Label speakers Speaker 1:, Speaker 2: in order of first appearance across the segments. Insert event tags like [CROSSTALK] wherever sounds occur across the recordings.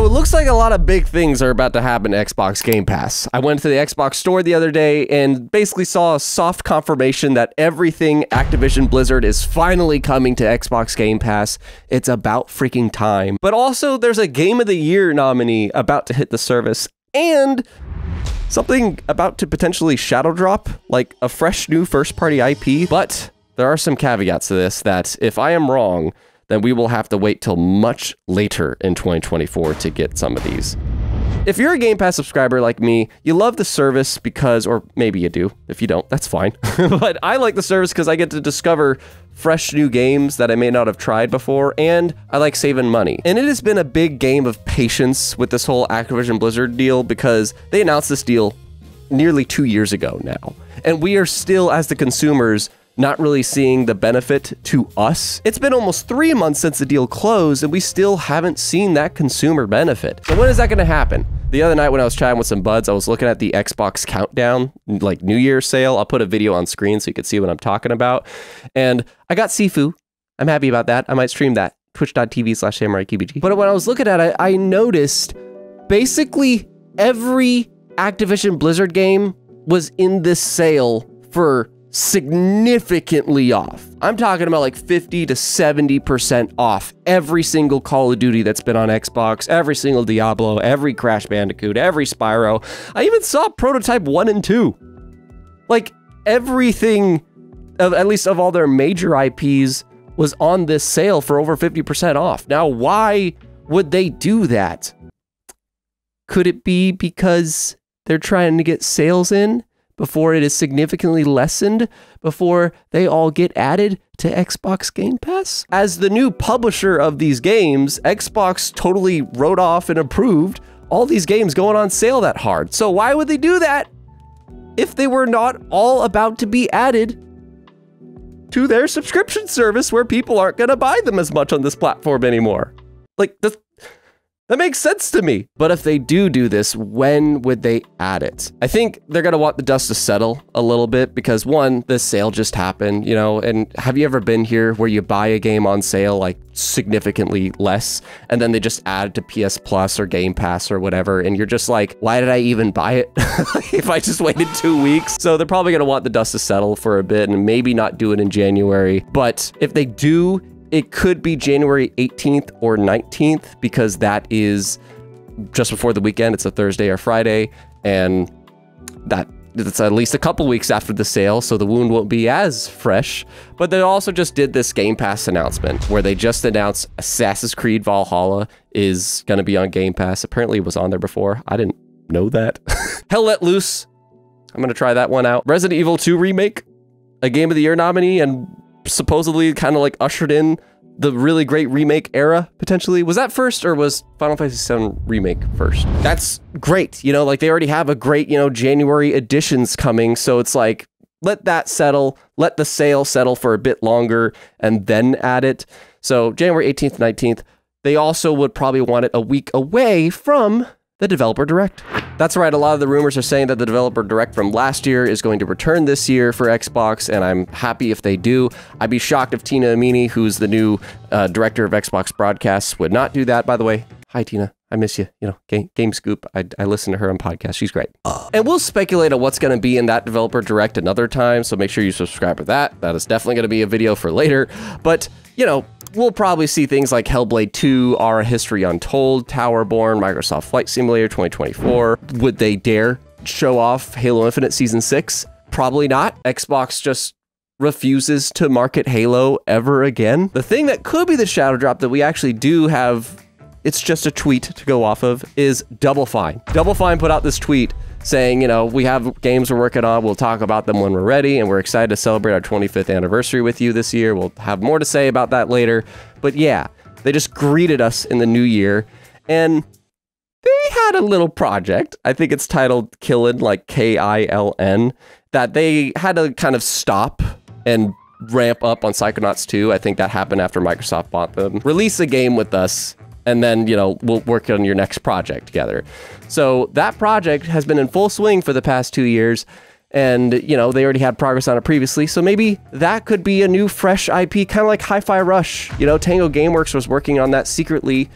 Speaker 1: So it looks like a lot of big things are about to happen to Xbox Game Pass. I went to the Xbox store the other day and basically saw a soft confirmation that everything Activision Blizzard is finally coming to Xbox Game Pass. It's about freaking time. But also, there's a Game of the Year nominee about to hit the service and something about to potentially shadow drop, like a fresh new first party IP. But there are some caveats to this that if I am wrong, then we will have to wait till much later in 2024 to get some of these. If you're a Game Pass subscriber like me, you love the service because, or maybe you do. If you don't, that's fine. [LAUGHS] but I like the service because I get to discover fresh new games that I may not have tried before, and I like saving money. And it has been a big game of patience with this whole Activision Blizzard deal because they announced this deal nearly two years ago now. And we are still, as the consumers, not really seeing the benefit to us. It's been almost three months since the deal closed, and we still haven't seen that consumer benefit. So when is that going to happen? The other night when I was chatting with some buds, I was looking at the Xbox countdown, like New Year's sale. I'll put a video on screen so you can see what I'm talking about. And I got Sifu. I'm happy about that. I might stream that. Twitch.tv slash. But when I was looking at it, I noticed basically every Activision Blizzard game was in this sale for significantly off. I'm talking about like 50 to 70% off every single Call of Duty that's been on Xbox, every single Diablo, every Crash Bandicoot, every Spyro. I even saw Prototype 1 and 2. Like everything, of, at least of all their major IPs, was on this sale for over 50% off. Now, why would they do that? Could it be because they're trying to get sales in? Before it is significantly lessened before they all get added to Xbox Game Pass? As the new publisher of these games, Xbox totally wrote off and approved all these games going on sale that hard. So why would they do that if they were not all about to be added to their subscription service where people aren't going to buy them as much on this platform anymore? Like, this, that makes sense to me. But if they do do this, when would they add it? I think they're going to want the dust to settle a little bit because one, the sale just happened, you know, and have you ever been here where you buy a game on sale like significantly less and then they just add it to PS Plus or Game Pass or whatever and you're just like, why did I even buy it [LAUGHS] if I just waited two weeks? So they're probably going to want the dust to settle for a bit and maybe not do it in January. But if they do it could be January 18th or 19th because that is just before the weekend. It's a Thursday or Friday, and that it's at least a couple weeks after the sale, so the wound won't be as fresh. But they also just did this Game Pass announcement where they just announced Assassin's Creed Valhalla is going to be on Game Pass. Apparently, it was on there before. I didn't know that. [LAUGHS] Hell Let Loose. I'm going to try that one out. Resident Evil 2 Remake, a Game of the Year nominee, and supposedly kind of like ushered in the really great remake era potentially? Was that first or was final fantasy VII remake first? That's great you know like they already have a great you know january editions coming so it's like let that settle let the sale settle for a bit longer and then add it. So january 18th 19th they also would probably want it a week away from the developer direct that's right, a lot of the rumors are saying that the developer direct from last year is going to return this year for Xbox, and I'm happy if they do. I'd be shocked if Tina Amini, who's the new uh, director of Xbox broadcasts, would not do that, by the way. Hi, Tina. I miss you. You know, Game, Game Scoop. I, I listen to her on podcast. She's great. Uh, and we'll speculate on what's going to be in that developer direct another time. So make sure you subscribe to that. That is definitely going to be a video for later. But, you know, we'll probably see things like Hellblade 2, Ara History Untold, Towerborn, Microsoft Flight Simulator 2024. Would they dare show off Halo Infinite Season 6? Probably not. Xbox just refuses to market Halo ever again. The thing that could be the shadow drop that we actually do have, it's just a tweet to go off of, is Double Fine. Double Fine put out this tweet saying, you know, we have games we're working on. We'll talk about them when we're ready. And we're excited to celebrate our 25th anniversary with you this year. We'll have more to say about that later. But yeah, they just greeted us in the new year. And they had a little project. I think it's titled Kiln, like K I L N, that they had to kind of stop and ramp up on Psychonauts 2. I think that happened after Microsoft bought them. Release a game with us and then, you know, we'll work on your next project together. So that project has been in full swing for the past two years. And, you know, they already had progress on it previously. So maybe that could be a new, fresh IP, kind of like Hi Fi Rush. You know, Tango Gameworks was working on that secretly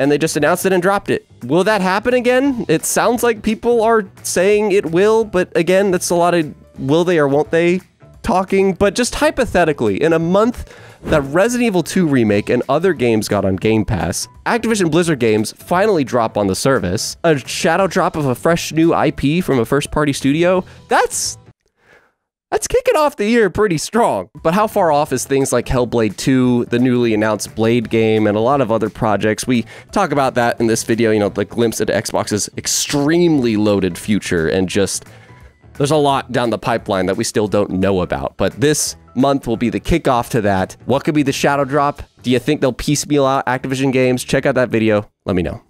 Speaker 1: and they just announced it and dropped it. Will that happen again? It sounds like people are saying it will, but again, that's a lot of will they or won't they talking. But just hypothetically, in a month that Resident Evil 2 remake and other games got on Game Pass, Activision Blizzard games finally drop on the service, a shadow drop of a fresh new IP from a first party studio, that's that's kicking off the year pretty strong. But how far off is things like Hellblade 2, the newly announced Blade game, and a lot of other projects? We talk about that in this video, you know, the glimpse into Xbox's extremely loaded future and just there's a lot down the pipeline that we still don't know about. But this month will be the kickoff to that. What could be the shadow drop? Do you think they'll piecemeal out Activision games? Check out that video. Let me know.